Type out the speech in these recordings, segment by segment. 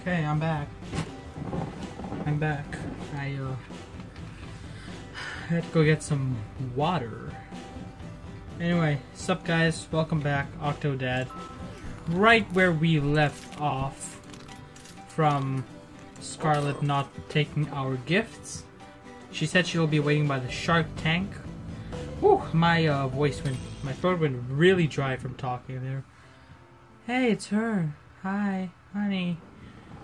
Okay, I'm back. I'm back. I uh had to go get some water. Anyway, sup guys, welcome back, Octodad. Right where we left off from Scarlet not taking our gifts. She said she'll be waiting by the shark tank. Whew, my uh, voice went, my throat went really dry from talking there. Hey, it's her. Hi, honey.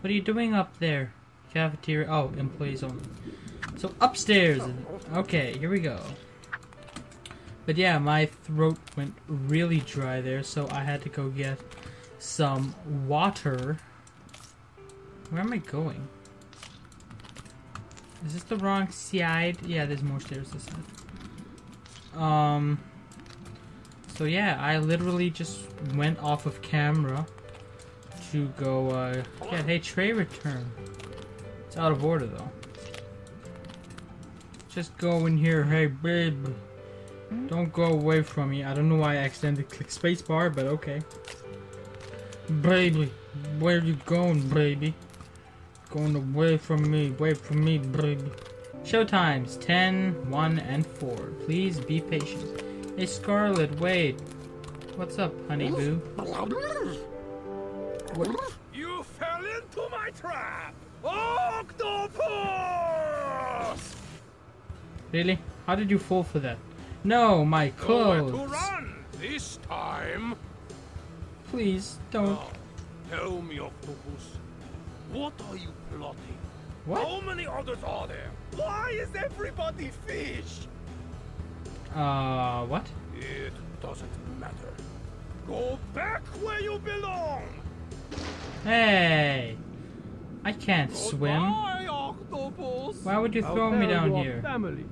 What are you doing up there? Cafeteria. Oh, employees only. So upstairs. Okay, here we go. But yeah, my throat went really dry there, so I had to go get some water. Where am I going? Is this the wrong side? Yeah, there's more stairs this side. Um. So yeah, I literally just went off of camera to go, uh, yeah, hey, tray return. It's out of order, though. Just go in here, hey, babe. Don't go away from me. I don't know why I accidentally clicked spacebar, but okay. Baby, where you going, baby? Going away from me, away from me, baby. Show times 10, 1, and 4. Please be patient. Hey, Scarlet, wait. What's up, honey boo? What? You fell into my trap! Octopus! Really? How did you fall for that? No, my Nowhere to run this time. Please, don't. Now, tell me, Octopus, what are you plotting? What? How many others are there? Why is everybody fish? Uh, what? It doesn't matter. Go back where you belong. Hey! I can't swim. Octopus. Why would you throw me down here? Family,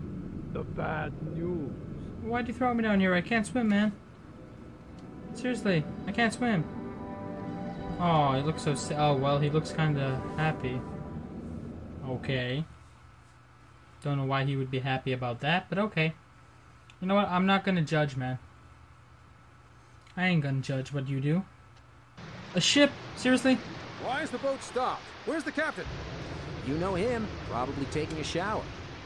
the bad news. Why'd you throw me down here? I can't swim, man. Seriously, I can't swim. Oh, he looks so. sa- Oh well, he looks kind of happy. Okay. Don't know why he would be happy about that, but okay. You know what? I'm not gonna judge, man. I ain't gonna judge what you do. A ship? Seriously? Why is the boat stopped? Where's the captain? You know him, probably taking a shower.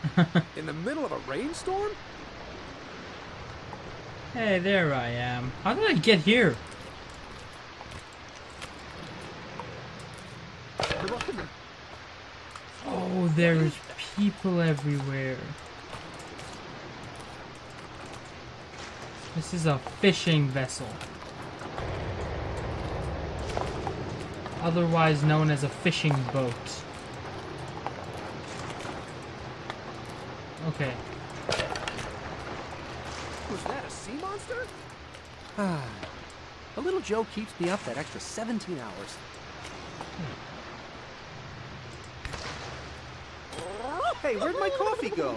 In the middle of a rainstorm? Hey, there I am. How did I get here? Oh, there's people everywhere. This is a fishing vessel. Otherwise known as a fishing boat. Okay. Was that a sea monster? Ah, a little Joe keeps me up that extra 17 hours. Hey, where'd my coffee go?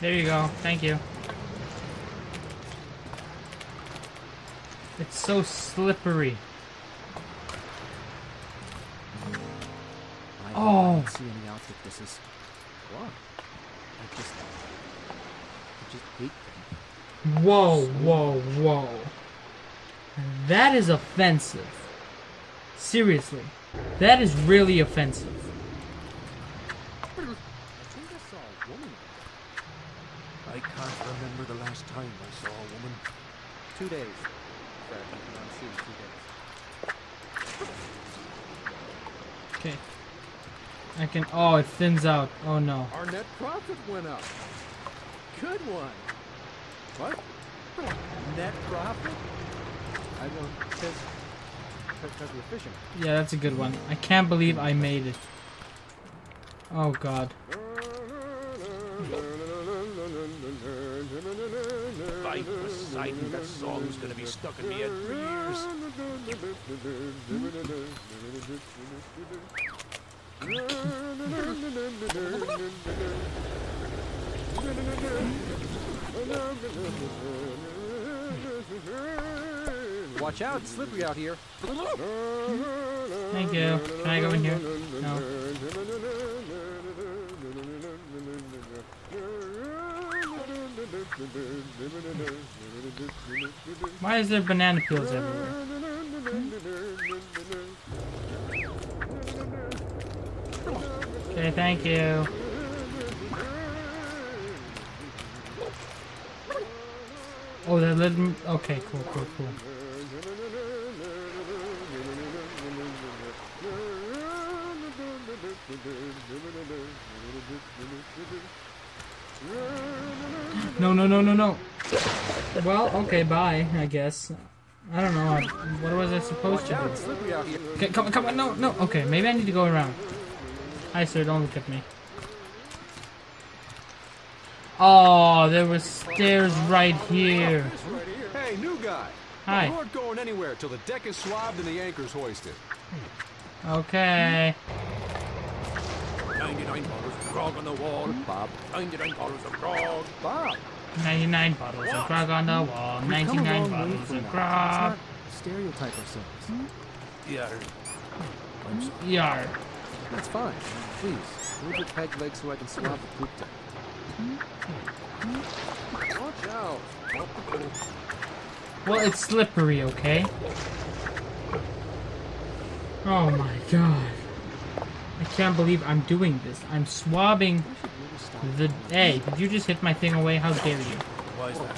There you go. Thank you. It's so slippery. I Oh. don't see any outfit this is. What? I just. I just hate them. Whoa, whoa, whoa. That is offensive. Seriously. That is really offensive. I think I saw a woman. I can't remember the last time I saw a woman. Two days. Fred, I've been on sea two days. Okay. I. Oh, it thins out. Oh no. Our net profit went up. Good one. What? Net profit? I don't. Because. Because we're fishing. Yeah, that's a good one. I can't believe I made it. Oh god. By Poseidon, that song's gonna be stuck in me head for years. Watch out, slippery out here. Thank you. Can I go in here? No. Why is there banana peels everywhere? Okay, thank you. Oh, that let me. Okay, cool, cool, cool. No, no, no, no, no. Well, okay, bye, I guess. I don't know. What was I supposed to do? Okay, come on, come on, no, no. Okay, maybe I need to go around. Hi, sir, don't look at me. Oh, there were stairs right here. Hey, new guy. Hi. You aren't going anywhere till the deck is swabbed and the anchor's hoisted. Okay. 99 bottles of grog on the wall. Bob. 99 bottles of grog. Bob, 99 bottles of grog on the wall. We've 99 bottles of that. grog. Let's not stereotype ourselves. Yeah. Yar. That's fine. Please, move your peg leg so I can swab the poop deck. watch out. Well, it's slippery, okay? Oh my god. I can't believe I'm doing this. I'm swabbing I should really stop. the. Hey, did you just hit my thing away? How dare you? Why is that?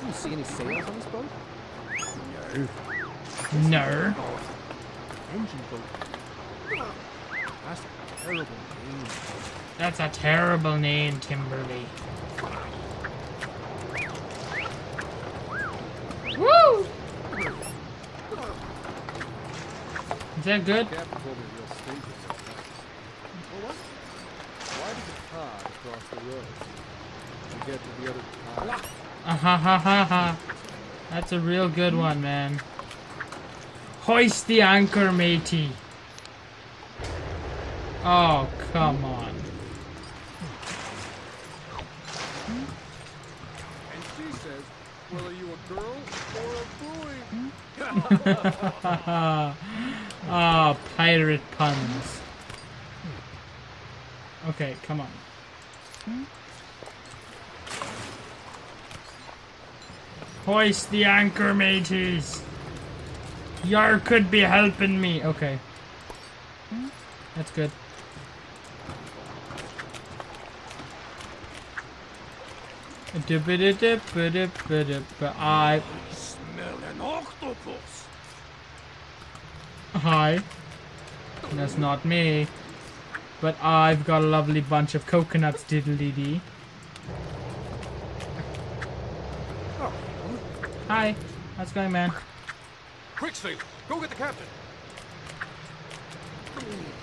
Do you see any sails on this boat? No. Engine boat. That's a terrible name. That's a terrible name, Timberly. Woo! Is that good? Captain told me real stinky sometimes. Well, what? Why does a cod cross the road to get to the other cod? Ah ha ha ha ha. That's a real good one, man. Hoist the anchor, matey. Oh, come on. And she says, well, are you a girl or a boy? Ah, pirate puns. Okay, come on. Hoist the anchor, mateys. Yar could be helping me. Okay. That's good. I Smell an octopus. Hi. That's not me. But I've got a lovely bunch of coconuts, diddly dee. Hi. How's it going, man? Quick, Steve. Go get the captain.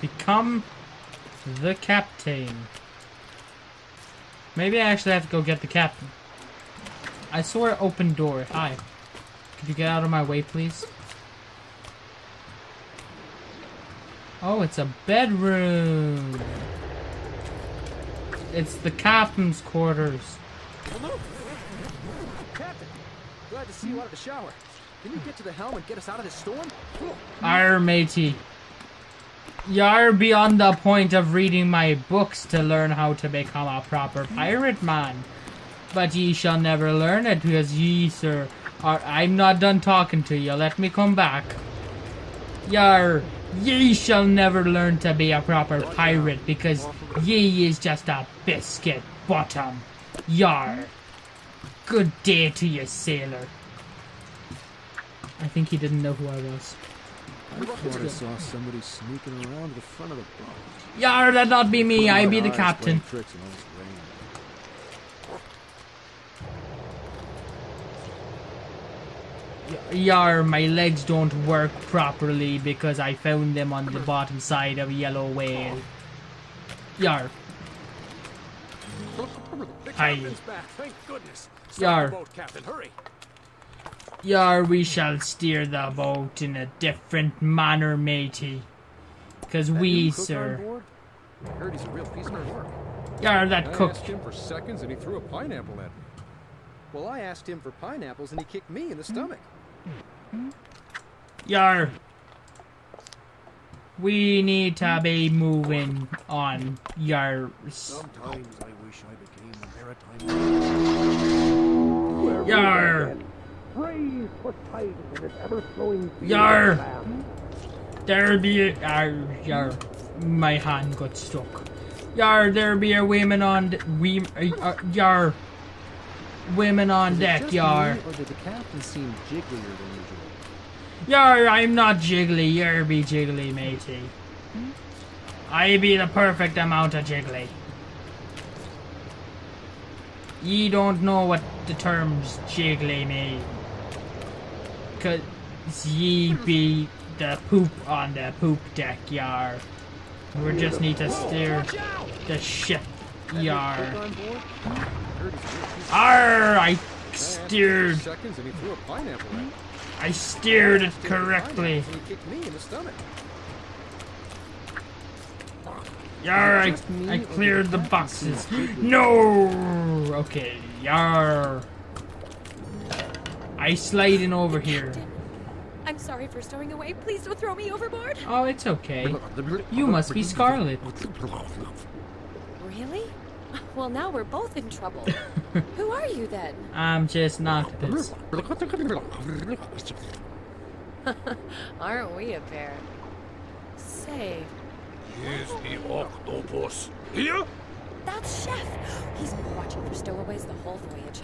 Become the captain. Maybe I actually have to go get the captain. I saw an open door. Hi. Could you get out of my way, please? Oh, it's a bedroom. It's the captain's quarters. Captain, glad to see you out of the shower. Can you get to the helm and get us out of this storm? Iron matey. You're beyond the point of reading my books to learn how to become a proper pirate man. But ye shall never learn it because ye, sir, are. I'm not done talking to you. Let me come back. Yar, ye shall never learn to be a proper pirate because ye is just a biscuit bottom. Yar. Good day to you, sailor. I think he didn't know who I was. I thought I saw somebody sneaking around the front of the boat. Yar, that not be me. I be the captain. playing Tricks in all this rain. Yar, my legs don't work properly because I found them on the bottom side of a yellow whale. Yar, The Hi. captain's back. Thank goodness. Yar. Yar, we shall steer the boat in a different manner, matey. Cause That we, new cook on sir. I heard he's a real piece of work. Yar, I that cook. asked him for seconds and he threw a pineapple at me. Well, I asked him for pineapples and he kicked me in the stomach. Yar. We need to be moving on. Yar. Sometimes I wish I became a maritime. Yar. For tight in this ever-flowing Yar. There be. Yar. Yar. my hand got stuck. Yar, there be a women on d- we uh, uh, yar. Women on Is deck, yar. me, or did the captain seem jigglier than usual? Yar, I'm not jiggly, you're be jiggly, matey. I be the perfect amount of jiggly. Ye don't know what the terms jiggly mean. Cause ye be the poop on the poop deck, yar. We just need to steer the ship, yar. Arr! I steered. I steered it correctly. Yar, I, I cleared the boxes. No! Okay, yar. I slide in over here. I'm sorry for stowing away. Please don't throw me overboard. Oh, it's okay. You must be Scarlet. Really? Well, now we're both in trouble. Who are you then? I'm just an octopus. Aren't we a pair? Say, Is the oh. octopus here? that's Chef. He's been watching for stowaways the whole voyage.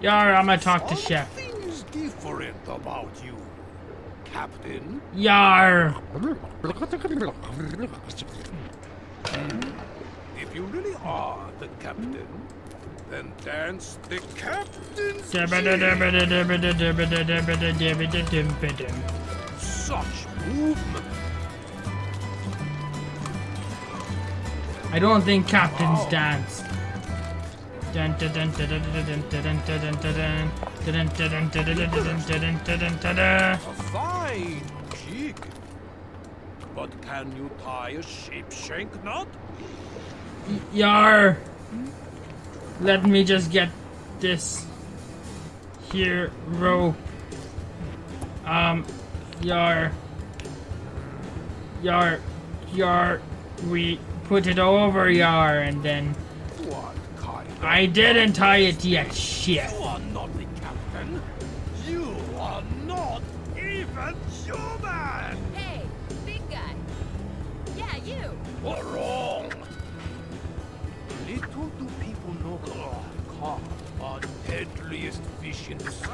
Yar, I'm gonna talk to Chef. Something's different about you, Captain. Yar! If you really are the captain, then dance the captain's. Such movement. I don't think captains oh. dance. A fine jig. But can you tie a sheep shank knot? Yar! Let me just get this here rope. Um, yar. Yar. Yar. We put it over yar and then What. I didn't tie it yet, shit. You are not the captain. You are not even human. Hey, big guy. Yeah, you. What wrong. Little do people know that carp are deadliest fish in the sea.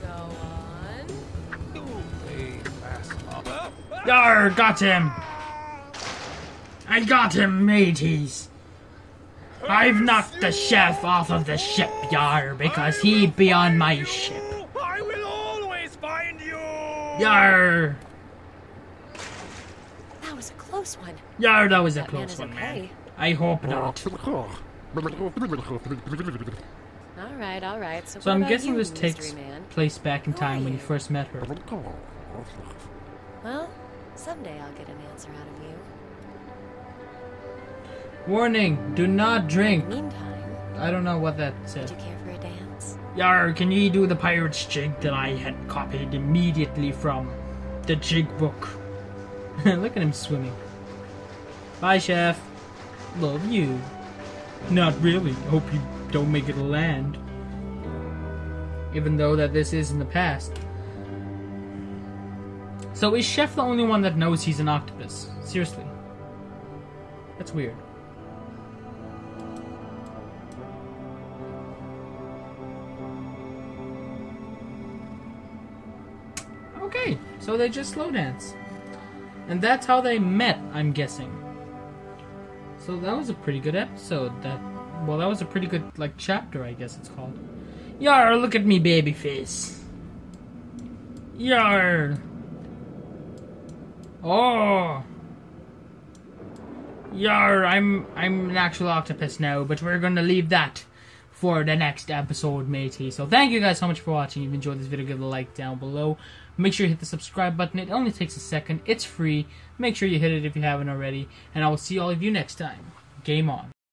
Go on. Do they pass up? Yar, got him. I got him, mateys. I've knocked the chef off of the ship, Yar, because he be on my ship. I will always find you. Yar! That was a close one. Yar, that was a That man close is one, man. okay. I hope not. All right, all right. So, So I'm guessing you, this takes man? place back in Who are time when you you? first met her. Well, someday I'll get an answer out of you. Warning, do not drink. Meantime, I don't know what that would said. you care for a dance? Yar, can you do the pirate's jig that I had copied immediately from the jig book? Look at him swimming. Bye, chef. Love you. Not really. Hope you don't make it land. Even though that this is in the past. So is Chef the only one that knows he's an octopus? Seriously. That's weird. So they just slow dance. And that's how they met, I'm guessing. So that was a pretty good episode. That well, that was a pretty good like chapter, I guess it's called. Yar, look at me baby face. Yar. Oh. Yar, I'm I'm an actual octopus now, but we're gonna leave that for the next episode, matey. So thank you guys so much for watching. If you enjoyed this video, give it a like down below. Make sure you hit the subscribe button. It only takes a second. It's free. Make sure you hit it if you haven't already. And I will see all of you next time. Game on.